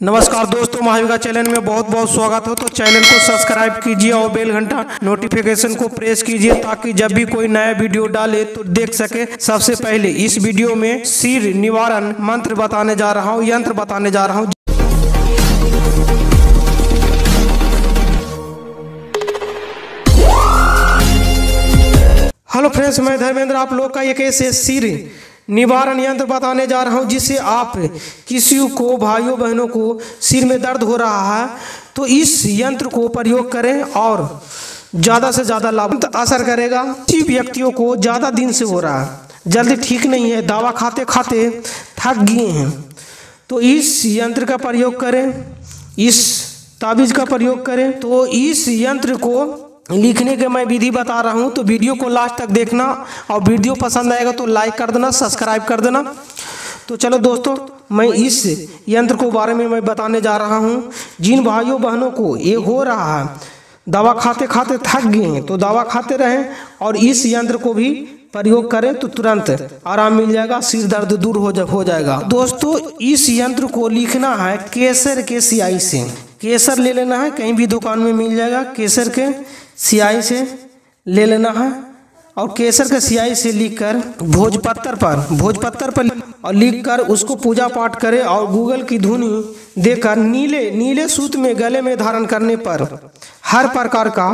नमस्कार दोस्तों महाविका चैनल में बहुत बहुत स्वागत हो। तो चैनल को सब्सक्राइब कीजिए और बेल घंटा नोटिफिकेशन को प्रेस कीजिए ताकि जब भी कोई नया वीडियो डाले तो देख सके। सबसे पहले इस वीडियो में सिर निवारण मंत्र बताने जा रहा हूँ, यंत्र बताने जा रहा हूँ। हेलो फ्रेंड्स मैं धर्मेंद्र, आप लोग का एक ऐसे सिर निवारण यंत्र बताने जा रहा हूँ, जिससे आप किसी को, भाइयों, बहनों को सिर में दर्द हो रहा है तो इस यंत्र को प्रयोग करें और ज़्यादा से ज़्यादा लाभ असर करेगा। किसी व्यक्तियों को ज़्यादा दिन से हो रहा है, जल्दी ठीक नहीं है, दवा खाते खाते थक गए हैं तो इस यंत्र का प्रयोग करें, इस ताबीज का प्रयोग करें तो इस यंत्र को लिखने के मैं विधि बता रहा हूँ तो वीडियो को लास्ट तक देखना और वीडियो पसंद आएगा तो लाइक कर देना, सब्सक्राइब कर देना। तो चलो दोस्तों, मैं इस यंत्र को बारे में मैं बताने जा रहा हूँ। जिन भाइयों बहनों को ये हो रहा है, दवा खाते खाते थक गए हैं तो दवा खाते रहें और इस यंत्र को भी प्रयोग करें तो तुरंत आराम मिल जाएगा, सिर दर्द दूर हो जा, हो जाएगा। दोस्तों, इस यंत्र को लिखना है केसर के सियाई से। केसर ले लेना है, कहीं भी दुकान में मिल जाएगा, केसर के सियाई से ले लेना है और केसर के सियाई से लिखकर भोजपत्तर पर भोजपत्तर पर और लिखकर उसको पूजा पाठ करें और गूगल की धुनी देकर नीले नीले सूत में गले में धारण करने पर हर प्रकार का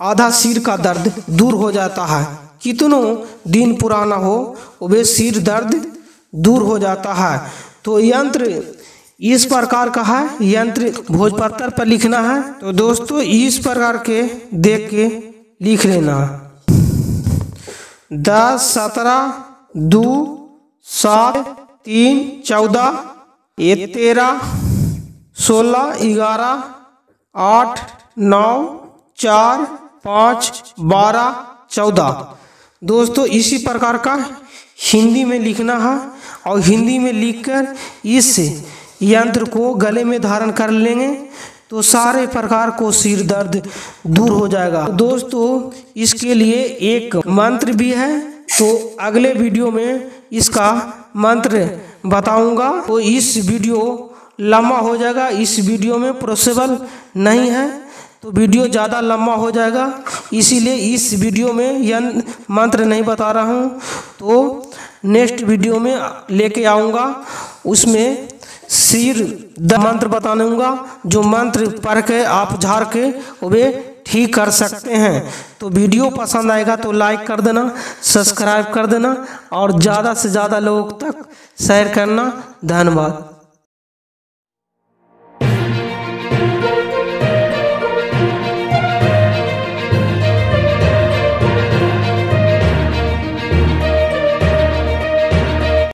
आधा सिर का दर्द दूर हो जाता है। कितनों दिन पुराना हो, वे सिर दर्द दूर हो जाता है। तो यंत्र इस प्रकार का है, यंत्र भोजपत्तर पर लिखना है। तो दोस्तों, इस प्रकार के देख के लिख लेना। दस, सत्रह, दो, सात, तीन, चौदह एक तेरह, सोलह, ग्यारह, आठ, नौ, चार, पाँच, बारह, चौदह। दोस्तों, इसी प्रकार का हिंदी में लिखना है और हिंदी में लिखकर इस यंत्र को गले में धारण कर लेंगे तो सारे प्रकार को सिर दर्द दूर हो जाएगा। दोस्तों, इसके लिए एक मंत्र भी है तो अगले वीडियो में इसका मंत्र बताऊँगा। तो इस वीडियो लंबा हो जाएगा, इस वीडियो में प्रोसेबल नहीं है तो वीडियो ज़्यादा लंबा हो जाएगा। इसीलिए इस वीडियो में यन मंत्र नहीं बता रहा हूँ। तो नेक्स्ट वीडियो में लेके आऊँगा, उसमें सिर द मंत्र बताऊँगा, जो मंत्र पढ़ के आप झाड़ के वे ठीक कर सकते हैं। तो वीडियो पसंद आएगा तो लाइक कर देना, सब्सक्राइब कर देना, और ज़्यादा से ज़्यादा लोग तक शेयर करना। धन्यवाद।